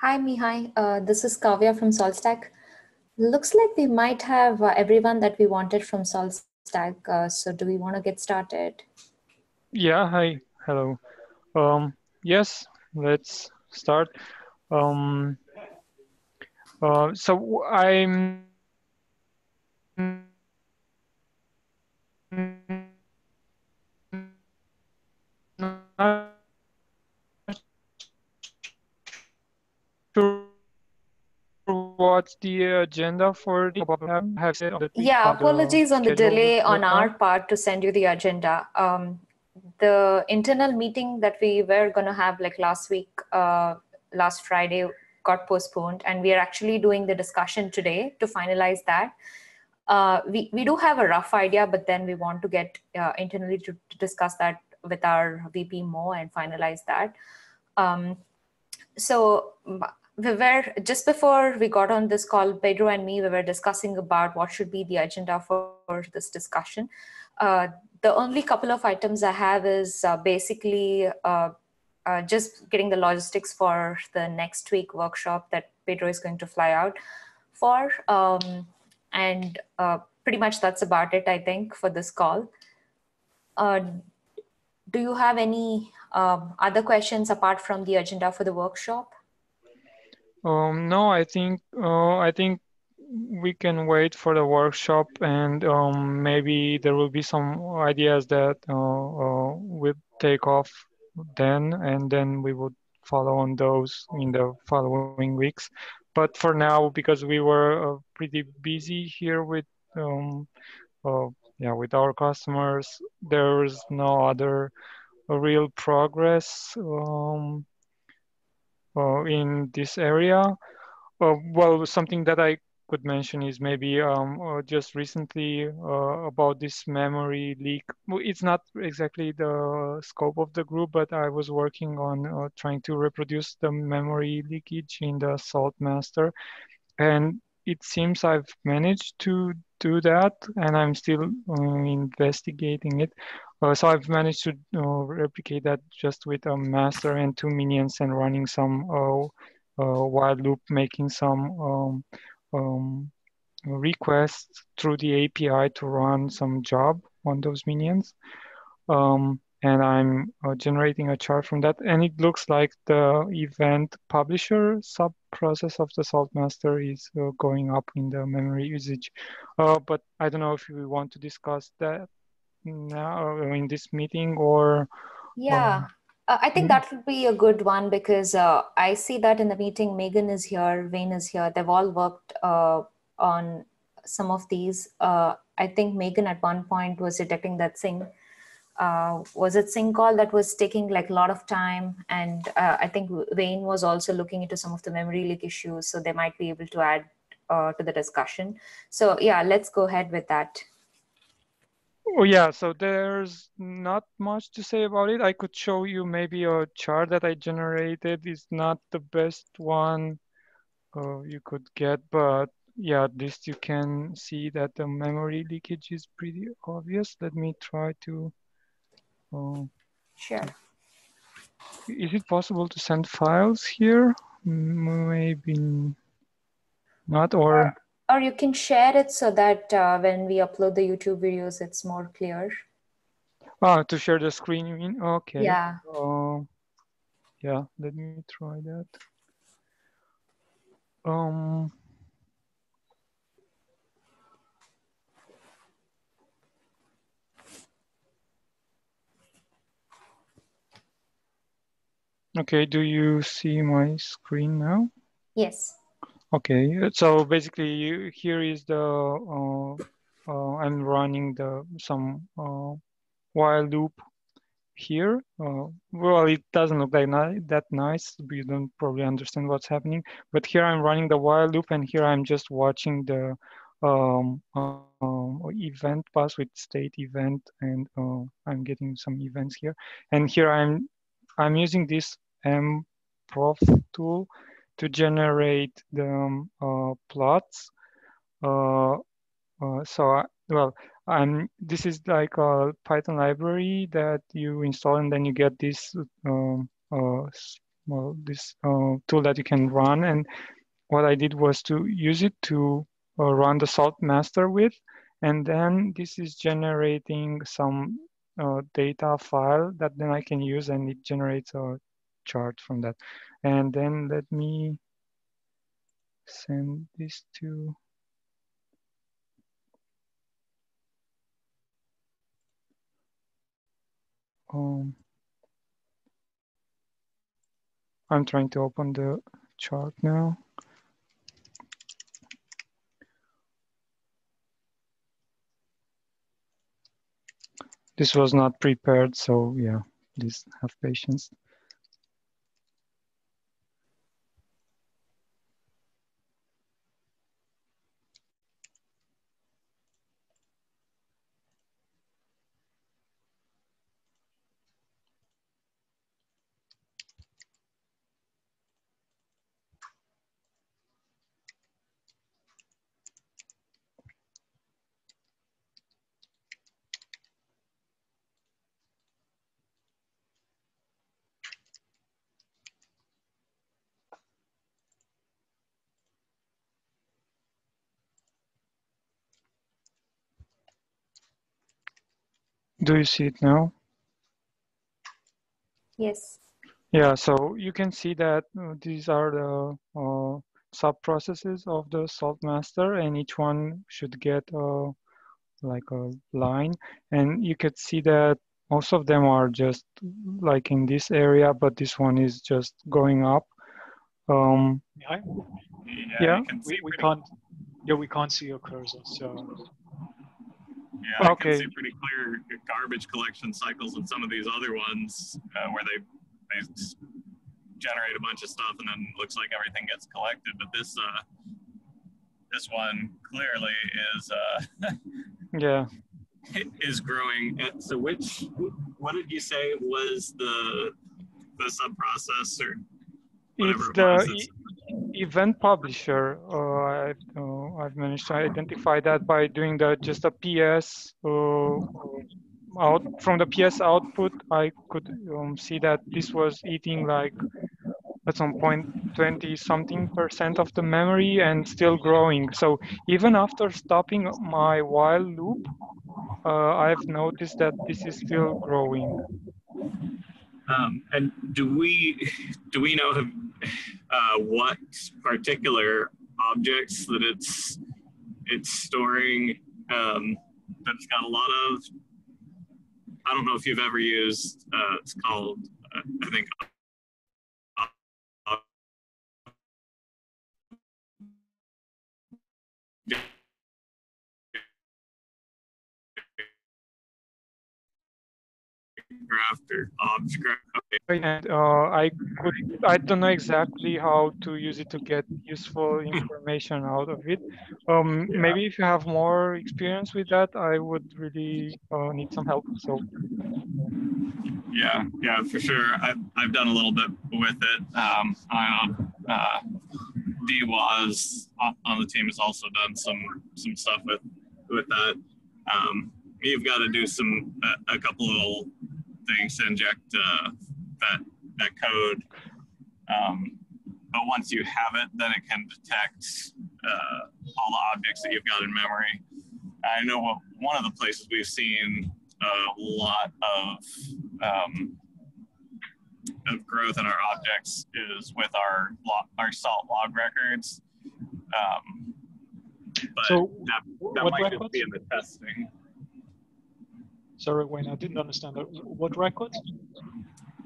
Hi, Mihai. Uh, this is Kavya from SaltStack. Looks like we might have uh, everyone that we wanted from SaltStack. Uh, so do we want to get started? Yeah, hi, hello. Um, yes, let's start. Um, uh, so I'm what's the agenda for the have said yeah apologies on the delay on our part to send you the agenda. Um, the internal meeting that we were going to have like last week uh, last friday got postponed and we are actually doing the discussion today to finalize that. Uh, we, we do have a rough idea but then we want to get uh, internally to, to, discuss that with our vp mo and finalize that. Um, so we were just before we got on this call, Pedro and me, we were discussing about what should be the agenda for, for this discussion. Uh, the only couple of items I have is uh, basically uh, uh just getting the logistics for the next week workshop that Pedro is going to fly out for. Um, and uh, pretty much that's about it, I think, for this call. Uh, do you have any um, other questions apart from the agenda for the workshop? Um, no, I think uh, I think we can wait for the workshop and um, maybe there will be some ideas that uh, uh, will take off then and then we would follow on those in the following weeks. But for now, because we were uh, pretty busy here with um, uh, yeah with our customers, there's no other real progress. Um, in this area. Uh, well, something that I could mention is maybe um, uh, just recently uh, about this memory leak. It's not exactly the scope of the group, but I was working on uh, trying to reproduce the memory leakage in the Salt Master. And it seems I've managed to do that, and I'm still uh, investigating it. Uh, so I've managed to uh, replicate that just with a master and two minions and running some uh, uh, while loop, making some um, um, requests through the API to run some job on those minions. Um, and I'm uh, generating a chart from that. And it looks like the event publisher sub process of the salt master is uh, going up in the memory usage. Uh, but I don't know if we want to discuss that now in this meeting or. Yeah. Uh, I think hmm? that would be a good one because uh, I see that in the meeting, Megan is here, Wayne is here. They've all worked uh, on some of these. I think Megan at one point was detecting that thing uh, was it Sing Syncall that was taking like a lot of time and uh, i think wayne was also looking into some of the memory leak issues so they might be able to add uh, to the discussion so yeah let's go ahead with that oh yeah so there's not much to say about it i could show you maybe a chart that i generated it's not the best one uh, you could get but yeah at least you can see that the memory leakage is pretty obvious let me try to Oh. Sure. Is it possible to send files here? Maybe not, or... Or, you can share it so that uh, when we upload the YouTube videos, it's more clear. Ah, to share the screen, you mean? Okay. Yeah. Uh, yeah, let me try that. Um, Okay, do you see my screen now? Yes. Okay, so basically here is the, uh, uh, I'm running the some uh, while loop here. Uh, well, it doesn't look like that nice. You don't probably understand what's happening. But here I'm running the while loop and here I'm just watching the um, um, event pass with state event and uh, I'm getting some events here. And here I'm I'm using this mprof tool to generate the um, uh, plots. Uh, uh, so, I, well, I'm, this is like a Python library that you install and then you get this um, well, this uh, tool that you can run. And what I did was to use it to uh, run the salt master with. And then this is generating some uh, data file that then I can use and it generates a chart from that. And then let me send this to um, I'm trying to open the chart now. This was not prepared, so yeah, please have patience. Do you see it now? Yes. Yeah, so you can see that uh, these are the uh, sub-processes of the salt master and each one should get uh, like a line. And you could see that most of them are just like in this area, but this one is just going up. Um, yeah, yeah. we, we can't, yeah, we can't see your cursor, so yeah, Okay. I can see pretty clear garbage collection cycles in some of these other ones uh, where they they generate a bunch of stuff and then looks like everything gets collected. But this uh, this one clearly is uh, yeah, is growing. Uh, So which what did you say was the the sub process or whatever it's it the was? Event publisher. Uh, I've, uh, I've managed to identify that by doing the just a PS uh, out from the PS output. I could um, see that this was eating like at some point 20 something percent of the memory and still growing. So even after stopping my while loop, uh, I've noticed that this is still growing. Um, and do we do we know uh, what particular objects that it's it's storing um, that it's got a lot of? I don't know if you've ever used. Uh, it's called uh, I think. Graph or object graph. Okay. And uh, I could, I don't know exactly how to use it to get useful information out of it. Um, Yeah. Maybe if you have more experience with that, I would really uh, need some help. So Yeah, yeah, for sure. I've, I've done a little bit with it. Um, I uh, D was on the team has also done some some stuff with with that. Um, you've got to do some a, a couple little things to inject uh, that that code. Um, but once you have it, then it can detect uh, all the objects that you've got in memory. I know what one of the places we've seen a lot of um, of growth in our objects is with our log, our salt log records. Um, but So, that, that might just be in the testing. Sorry, Wayne, I didn't understand that. What records?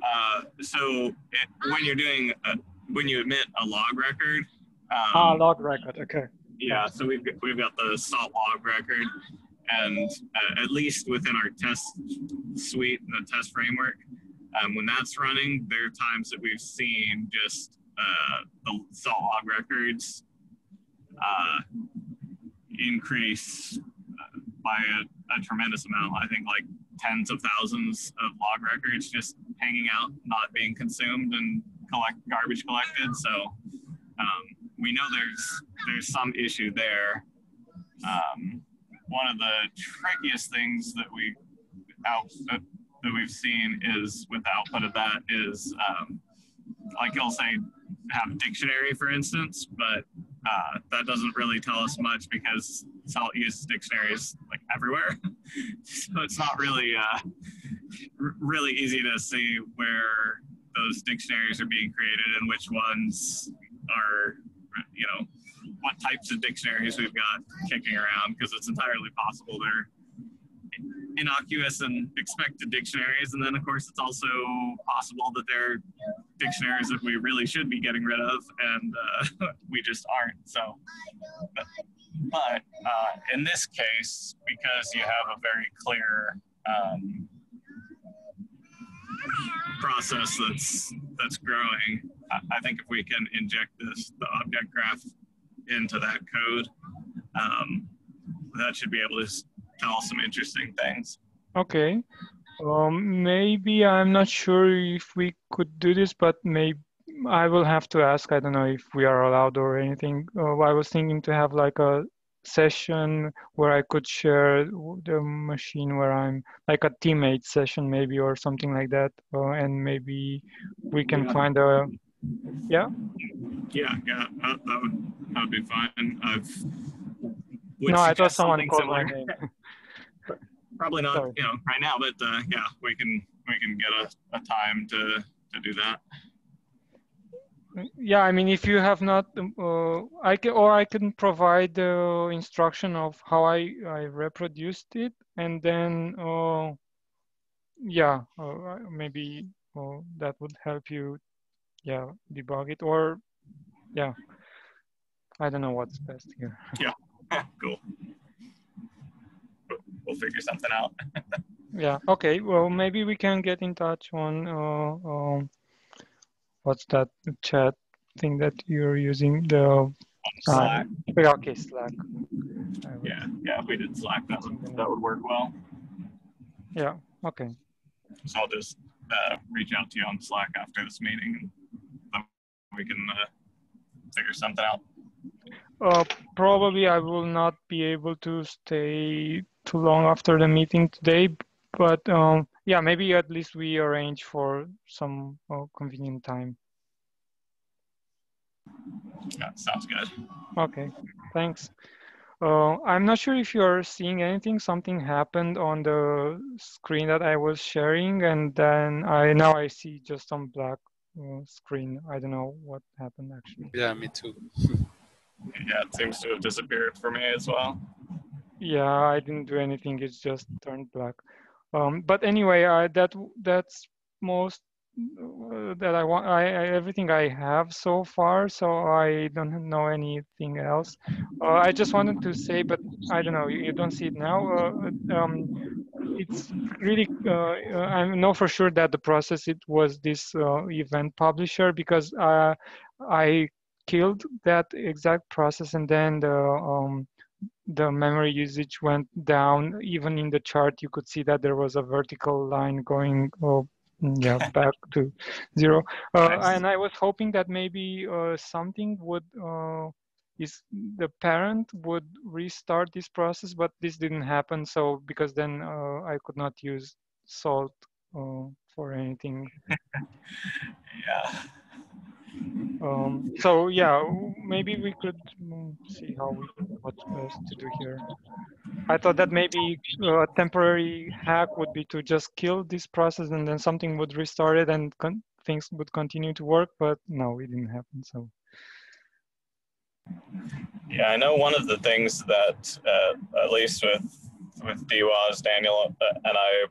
Uh, so it, when you're doing a, when you emit a log record, um, ah, log record. Okay. Yeah, so we've got, we've got the salt log record, and uh, at least within our test suite, and the test framework, um, when that's running, there are times that we've seen just uh, the salt log records uh, increase uh, by a, a tremendous amount. I think like tens of thousands of log records just hanging out, not being consumed and collect garbage collected. So um, we know there's there's some issue there. Um, one of the trickiest things that we out that, that we've seen is with the output of that is um, like you'll say have dictionary, for instance, but uh, that doesn't really tell us much because Salt uses dictionaries like everywhere. so it's not really uh, really easy to see where those dictionaries are being created and which ones are, you know, what types of dictionaries we've got kicking around because it's entirely possible they're innocuous and expected dictionaries. And then, of course, it's also possible that they're dictionaries that we really should be getting rid of, and uh, we just aren't. So, but, but uh, in this case, because you have a very clear um, process that's that's growing, I, think if we can inject this the object graph into that code, um, that should be able to tell some interesting things. Okay. Um, maybe I'm not sure if we could do this, but maybe I will have to ask. I don't know if we are allowed or anything. Uh, I was thinking to have like a session where I could share the machine where I'm like a tmate session maybe or something like that, uh, and maybe we can yeah. find a yeah. Yeah, yeah, that, that would that would be fine. I've no, I thought someone called my name. Probably not, Sorry. you know, right now, but uh, yeah, we can we can get a, a time to to do that. Yeah, I mean, if you have not, uh, I can, or I can provide the instruction of how I, I reproduced it, and then, uh, yeah, uh, maybe uh, that would help you, yeah, debug it, or, yeah, I don't know what's best here. Yeah. Cool. We'll figure something out. Yeah, okay, well, maybe we can get in touch on, uh, um, what's that chat thing that you're using, the Slack. Uh, okay, Slack. Yeah, yeah. If we did Slack, that would that would work well. Yeah, okay. So I'll just uh, reach out to you on Slack after this meeting, and we can uh, figure something out. Uh, probably I will not be able to stay too long after the meeting today, but um, yeah, maybe at least we arrange for some uh, convenient time. Yeah, sounds good. Okay, thanks. Uh, I'm not sure if you're seeing anything. Something happened on the screen that I was sharing, and then I now I see just some black uh, screen. I don't know what happened actually. Yeah, me too. Yeah, it seems to have disappeared for me as well. Yeah, I didn't do anything. It's just turned black. Um, but anyway, I, that that's most uh, that I want. I, I everything I have so far, so I don't know anything else. Uh, I just wanted to say, but I don't know. You, you don't see it now. Uh, um, it's really. Uh, I know for sure that the process it was this uh, event publisher because I killed that exact process and then the um, the memory usage went down. Even in the chart, you could see that there was a vertical line going oh, yeah, back to zero. Uh, and I was hoping that maybe uh, something would, uh, is the parent would restart this process, but this didn't happen. So because then uh, I could not use salt uh, for anything. Yeah. Um, so yeah, maybe we could mm, see how we what's best to do here. I thought that maybe uh, a temporary hack would be to just kill this process and then something would restart it and things would continue to work, but no, it didn't happen. So Yeah, I know one of the things that, uh, at least with with Dwoz, Daniel uh, and I,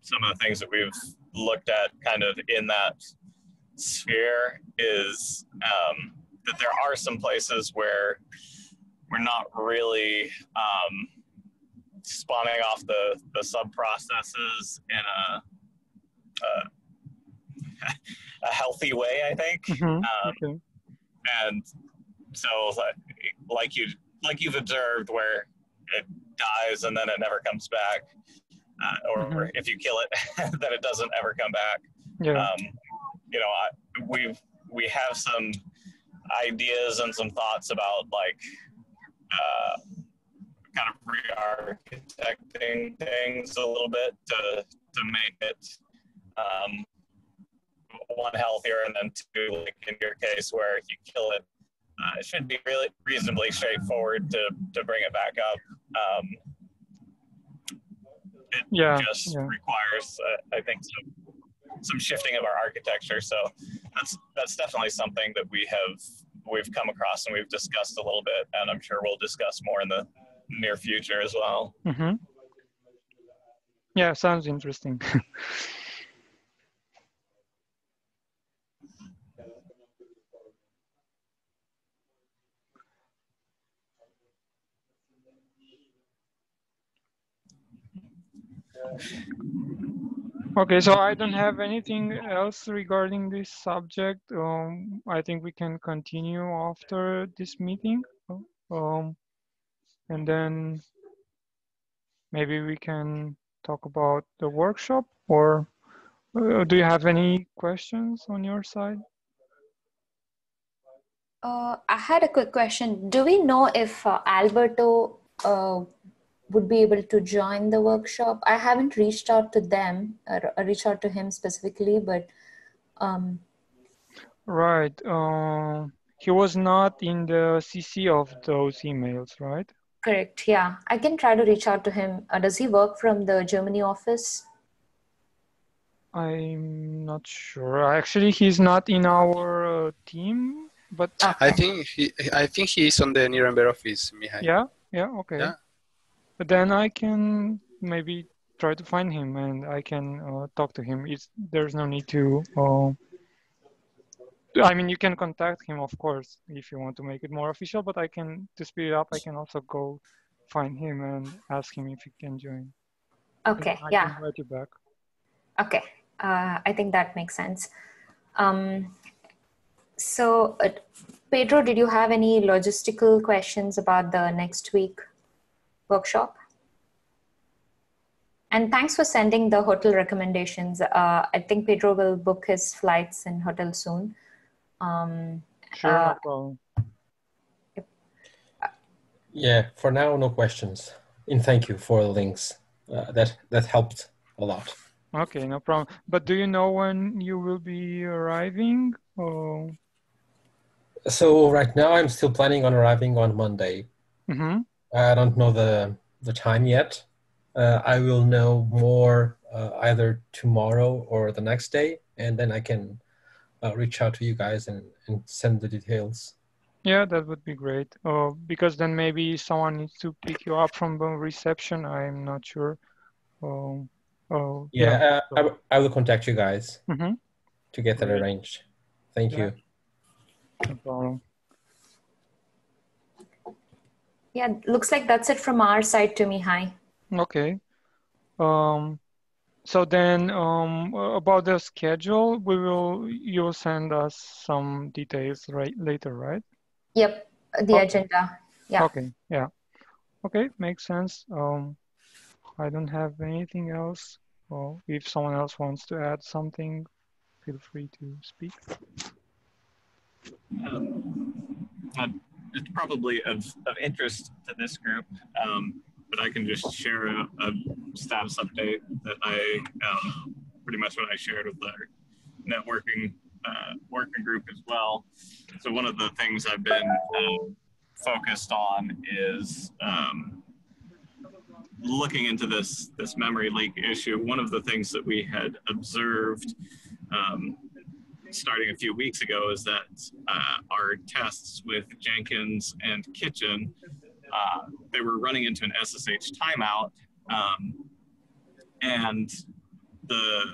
some of the things that we've looked at kind of in that sphere is um, that there are some places where we're not really um, spawning off the the sub processes in a, a a healthy way. I think. Mhm, Um, okay. and so like, you like you've observed where it dies and then it never comes back uh, or Mhm. if you kill it then it doesn't ever come back yeah, um, you know I, we've we have some ideas and some thoughts about like uh, kind of re-architecting things a little bit to to make it um, one healthier and then two, like in your case, where if you kill it, uh, it should be really reasonably straightforward to, to bring it back up. Um, it Yeah, just yeah. requires, uh, I think, some, some shifting of our architecture. So that's that's definitely something that we have we've come across and we've discussed a little bit, and I'm sure we'll discuss more in the near future as well. Mm-hmm. Yeah, sounds interesting. Okay, so I don't have anything else regarding this subject. Um, I think we can continue after this meeting. Um, and then maybe we can talk about the workshop or uh, do you have any questions on your side? Uh, I had a quick question. Do we know if uh, Alberto uh, would be able to join the workshop? I haven't reached out to them, or uh, reached out to him specifically, but um, Right. Uh, he was not in the CC of those emails, right? correct. Yeah, I can try to reach out to him. Uh, does he work from the Germany office? I'm not sure. Actually, he's not in our uh, team, but Okay. I think he, I think he is on the Nuremberg office, Mihai. yeah, yeah, okay. Yeah. But then I can maybe try to find him and I can uh, talk to him. It's, there's no need to. Uh, I mean, you can contact him, of course, if you want to make it more official. But I can, to speed it up, I can also go find him and ask him if he can join. Okay, I yeah. can write you back. Okay, uh, I think that makes sense. Um, so, uh, Pedro, did you have any logistical questions about the next week workshop? And thanks for sending the hotel recommendations. Uh, I think Pedro will book his flights and hotel soon. Um, Sure, Uh, no problem. Yeah, for now, no questions. And thank you for the links. Uh, that that helped a lot. Okay, no problem. But do you know when you will be arriving? Oh, So right now, I'm still planning on arriving on Monday. mm-hmm. I don't know the the time yet. Uh, I will know more uh, either tomorrow or the next day, and then I can uh, reach out to you guys and, and send the details. Yeah, that would be great. Uh, because then maybe someone needs to pick you up from the reception. I'm not sure. Oh, Yeah, uh, I, w- I will contact you guys Mhm. to get that arranged. Thank Yeah. you. no problem. Yeah, looks like that's it from our side to Mihai. Okay. Um, so then um, about the schedule, we will you will send us some details right later, right? Yep, the Okay. agenda. Yeah. Okay. Yeah. Okay, makes sense. Um, I don't have anything else. Well, if someone else wants to add something, feel free to speak. Um, it's probably of, of interest to this group, um, but I can just share a, a status update that I um, pretty much what I shared with our networking uh, working group as well. So one of the things I've been um, focused on is um, looking into this this memory leak issue. One of the things that we had observed um, starting a few weeks ago is that uh, our tests with Jenkins and Kitchen, uh, they were running into an SSH timeout. Um, and the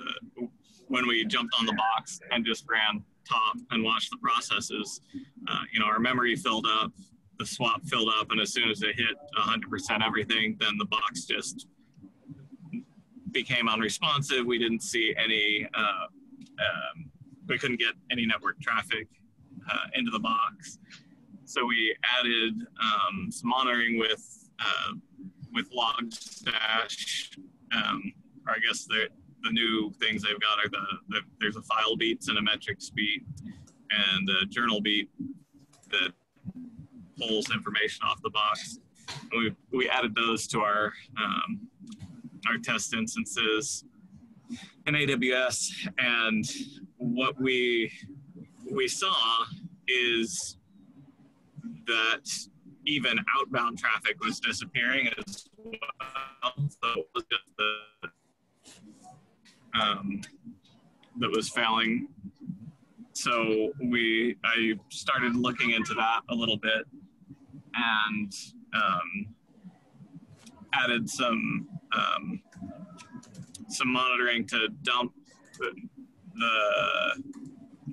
when we jumped on the box and just ran top and watched the processes, uh, you know, our memory filled up, the swap filled up, and as soon as it hit 100% everything, then the box just became unresponsive. We didn't see any uh, um, we couldn't get any network traffic uh, into the box. So we added um, some monitoring with uh, with Logstash, um, or I guess the the new things they've got are the, the there's a file beats and a metrics beat and a journal beat that pulls information off the box. And we we added those to our um, our test instances in AWS and what we we saw is that even outbound traffic was disappearing as well. So the um, that was failing. So we I started looking into that a little bit and um, added some um, some monitoring to dump the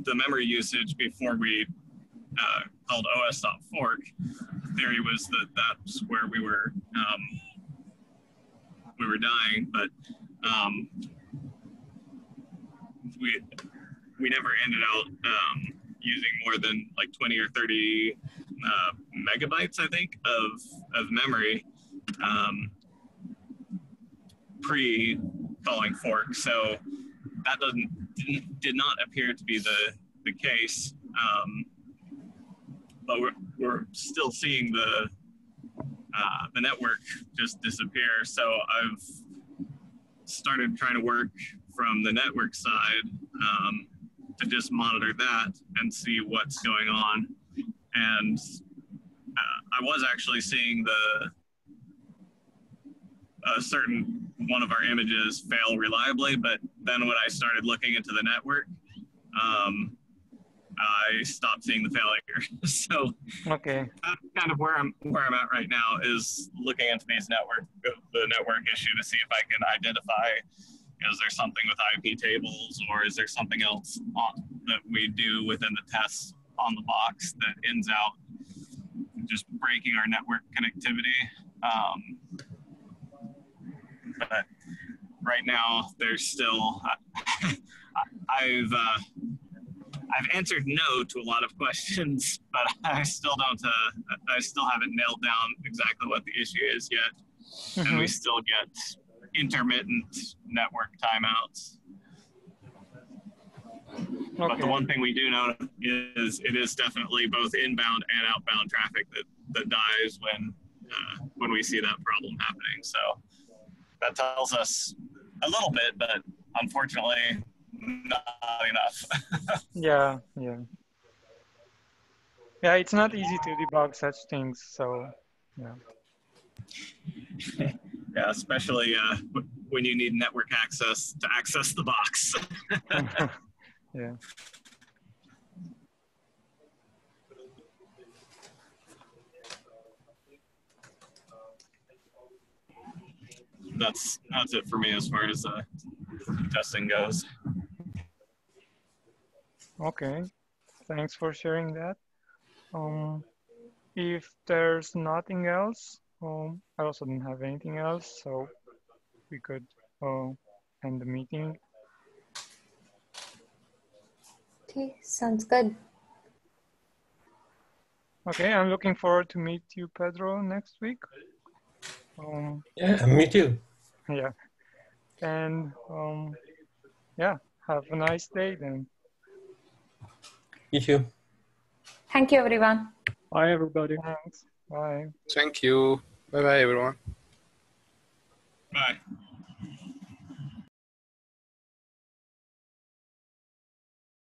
the memory usage before we uh, called os.fork. The theory was that that's where we were um, we were dying, but um, we we never ended out um, using more than like 20 or 30 uh, megabytes, I think, of of memory um, pre falling fork. So that doesn't did not appear to be the the case. Um, but we're, we're still seeing the uh, the network just disappear. So I've started trying to work from the network side um, to just monitor that and see what's going on. And uh, I was actually seeing the a certain one of our images fail reliably, but then when I started looking into the network, um, I stopped seeing the failure. so okay, that's kind of where I'm where I'm at right now is looking into these network the network issue to see if I can identify is there something with IP tables or is there something else on, that we do within the tests on the box that ends out just breaking our network connectivity. Um, but right now, there's still I've uh, I've answered no to a lot of questions, but I still don't. Uh, I still haven't nailed down exactly what the issue is yet, mm-hmm. and we mm-hmm. still get intermittent network timeouts. Okay. But the one thing we do know is it is definitely both inbound and outbound traffic that, that dies when uh, when we see that problem happening. So that tells us a little bit, but unfortunately, not enough. yeah, yeah. Yeah, it's not easy to debug such things. So, yeah. yeah, especially uh, when you need network access to access the box. yeah. That's that's it for me as far as uh, testing goes. Okay, thanks for sharing that. Um, if there's nothing else, um, I also don't have anything else, so we could uh, end the meeting. Okay, sounds good. Okay, I'm looking forward to meet you, Pedro, next week. Um, yeah, me too. Yeah, and um, yeah, have a nice day then. You too. Thank you, everyone. Bye, everybody. Thanks. Bye. Thank you. Bye bye, everyone. Bye.